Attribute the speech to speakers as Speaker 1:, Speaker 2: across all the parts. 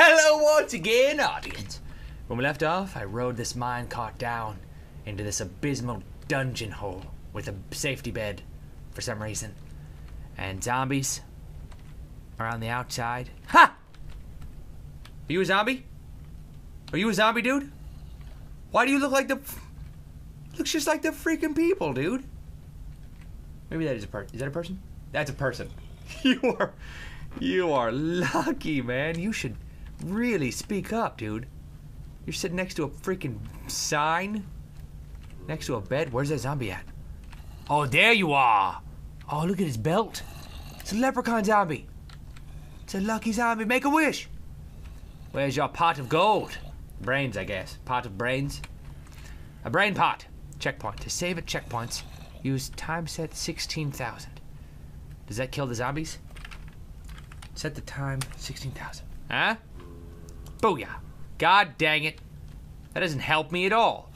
Speaker 1: Hello once again, audience. When we left off, I rode this minecart down into this abysmal dungeon hole with a safety bed for some reason. And zombies are on the outside. Ha! Are you a zombie? Are you a zombie, dude? Why do you look like the. Looks just like the freaking people, dude. Maybe that is a person. Is that a person? That's a person. You are. You are lucky, man. You should really speak up, dude. You're sitting next to a freaking sign? Next to a bed? Where's that zombie at? Oh, there you are. Oh, look at his belt. It's a leprechaun zombie. It's a lucky zombie. Make a wish. Where's your pot of gold? Brains, I guess. Pot of brains. A brain pot. Checkpoint. To save at checkpoints, use time set 16,000. Does that kill the zombies? Set the time 16,000. Huh? Booyah. God dang it. That doesn't help me at all.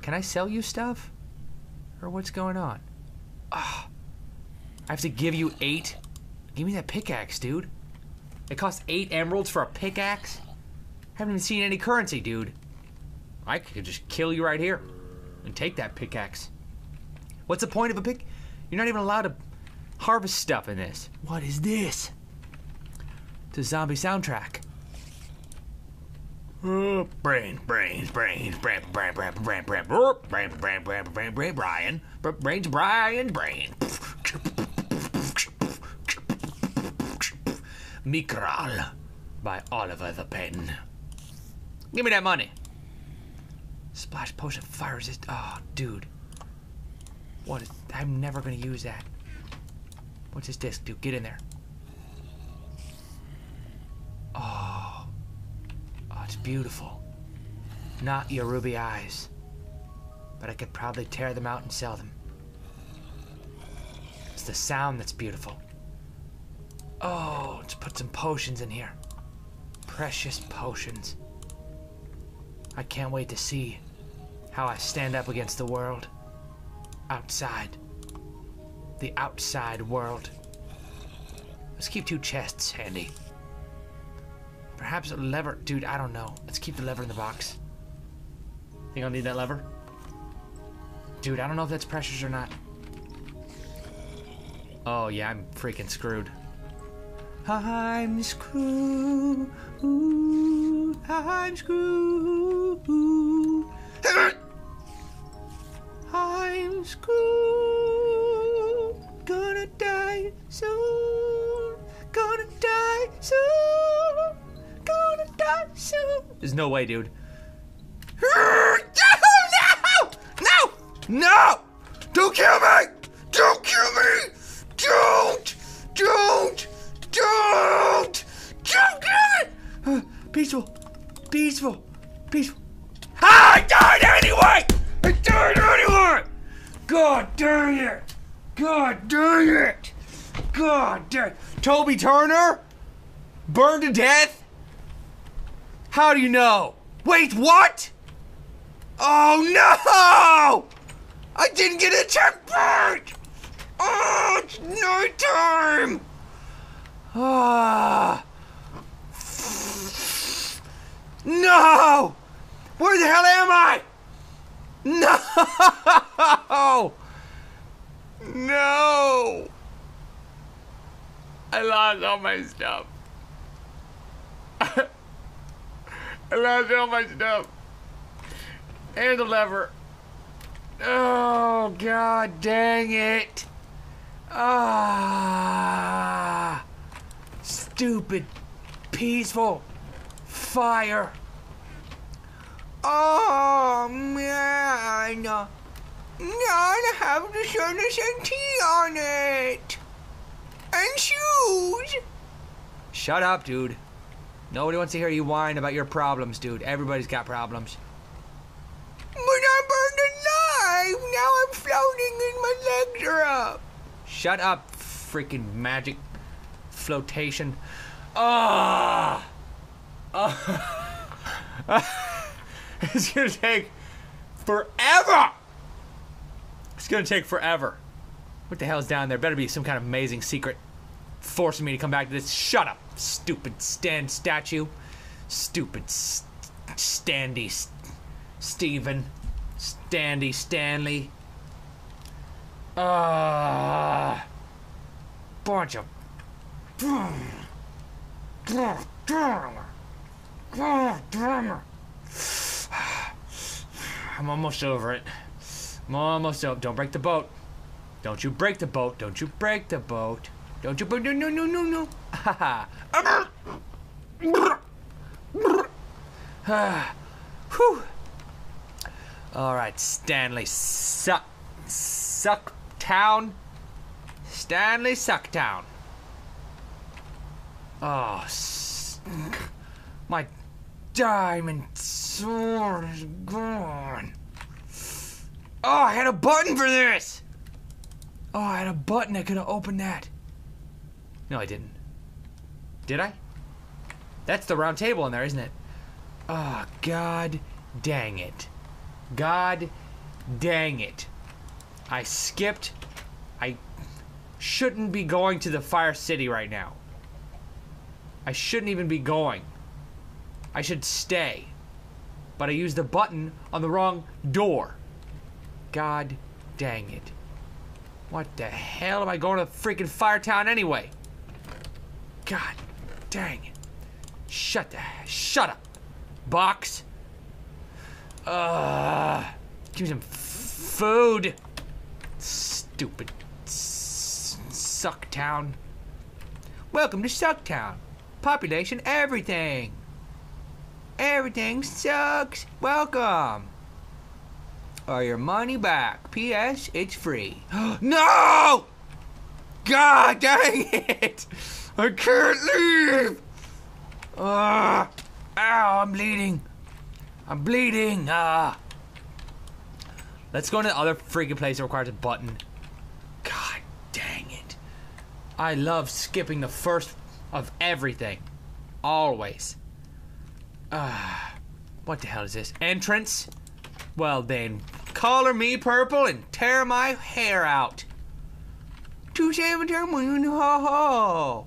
Speaker 1: Can I sell you stuff? Or what's going on? I have to give you eight? Give me that pickaxe, dude. It costs eight emeralds for a pickaxe? I Haven't even seen any currency, dude. I could just kill you right here and take that pickaxe. What's the point of a pick? You're not even allowed to harvest stuff in this. What is this? It's a zombie soundtrack. Uh, brain, brains, brains, brain, brain, brain, brain, brain, brain, brain, brain, brain, brain, brain, Brian, brains, Brian, brain. Mikral by Oliver the Pen. Give me that money. Splash potion fire resist. Oh, dude. What is. I'm never gonna use that. What's this disc do? Get in there. Beautiful. Not your ruby eyes. But I could probably tear them out and sell them. It's the sound that's beautiful. Oh, let's put some potions in here. Precious potions. I can't wait to see how I stand up against the world. Outside. The outside world. Let's keep two chests handy. Perhaps a lever. Dude, I don't know. Let's keep the lever in the box. Think I'll need that lever? Dude, I don't know if that's precious or not. Oh, yeah, I'm freaking screwed. I'm screwed. I'm screwed. I'm screwed. There's no way, dude. No! No! No! Don't kill me! Don't kill me! Don't! Don't! Don't! Don't kill me! Peaceful. Peaceful. Peaceful. Ah, I died anyway! I died anyway! God dang it! God dang it! God dang Toby Turner? Burned to death? How do you know? Wait, what? Oh no! I didn't get a checkpoint! Oh, it's nighttime! Ah. No! Where the hell am I? No! No! I lost all my stuff. I lost all my stuff. And the lever. Oh, god dang it. Ah. Stupid. Peaceful. Fire. Oh, man. Now I have the Shirtless and tea on it. And shoes. Shut up, dude. Nobody wants to hear you whine about your problems, dude. Everybody's got problems. But I'm burned alive. Now I'm floating and my legs are up. Shut up, freaking magic flotation. Ah. Ah. it's gonna take forever. It's gonna take forever. What the hell's down there? Better be some kind of amazing secret. forcing me to come back to this. Shut up, stupid stand statue. Stupid st- Standy St- Stephen. Standy Stanley. Ah. bunch of. I'm almost over it. I'm almost over. Don't break the boat. Don't you break the boat. Don't you break the boat. Don't you. No, no, no, no, no. Ha ha. Whew. All right, Stanley Suck. Sucktown. Stanley Sucktown. Oh, my diamond sword is gone. Oh, I had a button for this. Oh, I had a button that could have opened that. No, I didn't. Did I? That's the round table in there, isn't it? Oh, God dang it. God dang it. I skipped. I shouldn't be going to the Fire City right now. I shouldn't even be going. I should stay. But I used the button on the wrong door. God dang it. What the hell am I going to freaking Firetown anyway? God dang it. Shut the shut up. Box. Uh give me some food. Stupid Sucktown. Welcome to Sucktown. Population everything. Everything sucks. Welcome. Or your money back. P.S. It's free. no! God dang it! I can't leave! Ah! ow, I'm bleeding. I'm bleeding. Ah. Let's go to the other freaking place that requires a button. God dang it. I love skipping the first of everything. Always. Ah. what the hell is this? Entrance? Well then, color me purple and tear my hair out. Two seven ho ho.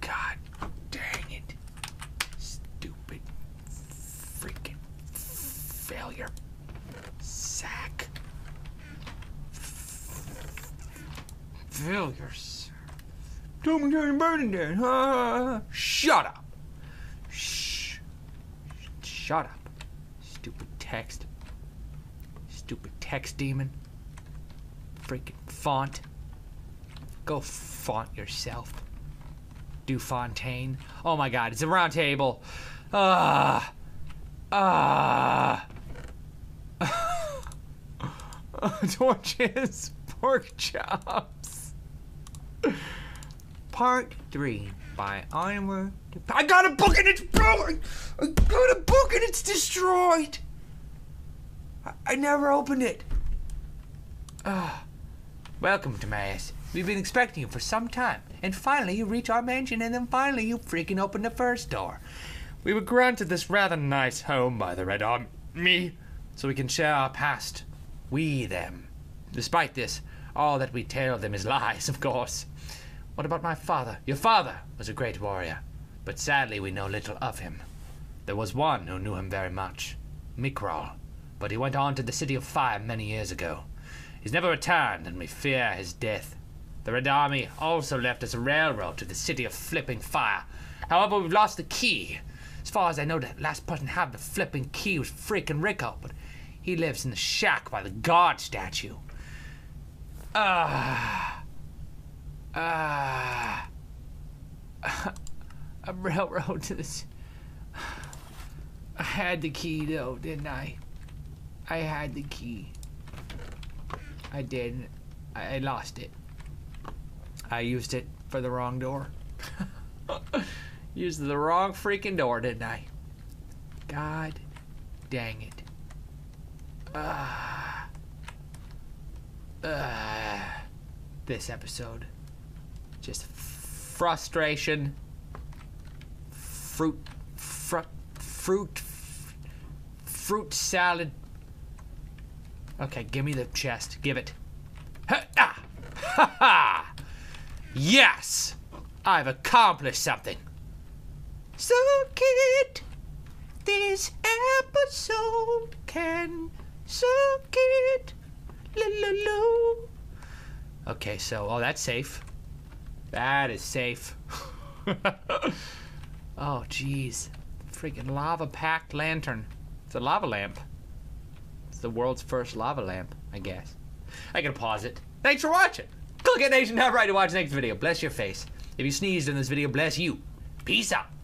Speaker 1: God dang it. Stupid freaking failure. Sack. Failures. Don't turn burning down. Ha. Shut up. Shh. Shut up. Stupid text. Stupid text demon. Freaking font. Go font yourself. Do Fontaine. Oh my god, it's a round table. Ah. Ah. Torches. Pork chops. Part 3 by Onward. I got a book and it's broken! I got a book and it's destroyed! I, I never opened it. Ah. Welcome, Timaeus. We've been expecting you for some time, and finally you reach our mansion, and then finally you freaking open the first door. We were granted this rather nice home by the Red Army, Me? so we can share our past. We, them. Despite this, all that we tell of them is lies, of course. What about my father? Your father was a great warrior, but sadly we know little of him. There was one who knew him very much, Mikral, but he went on to the City of Fire many years ago. He's never returned, and we fear his death. The Red Army also left us a railroad to the City of Flipping Fire. However, we've lost the key. As far as I know, the last person to have the flipping key was freaking Rico, but he lives in the shack by the guard statue. Ah. Ah. a railroad to this. I had the key though, didn't I? I had the key. I did. I, I lost it. I used it for the wrong door. used the wrong freaking door, didn't I? God dang it. Ah. Ah. This episode. Just frustration. Fruit. Fr- fruit. Fruit salad. Okay, give me the chest. Give it. Ha! Ah! Ha ha! Yes! I've accomplished something. So, kid, this episode can suck it. La. Okay, so, oh, that's safe. That is safe. oh, jeez. Freaking lava packed lantern. It's a lava lamp. It's the world's first lava lamp, I guess. I can pause it. Thanks for watching. Click at Nation Hub right to watch the next video. Bless your face. If you sneezed in this video, bless you. Peace out.